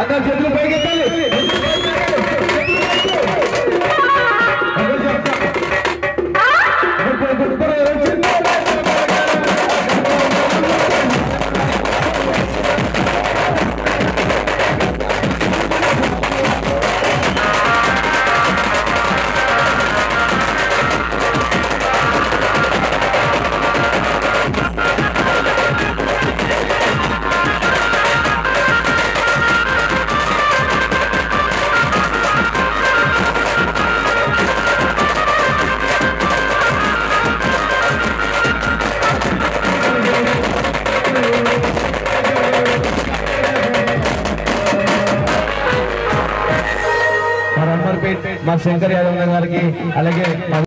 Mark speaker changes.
Speaker 1: అందరు చేతులు పైకెత్తాలి ఇప్పుడు మా మా శంకర్ యాదవ్ గారికి అలాగే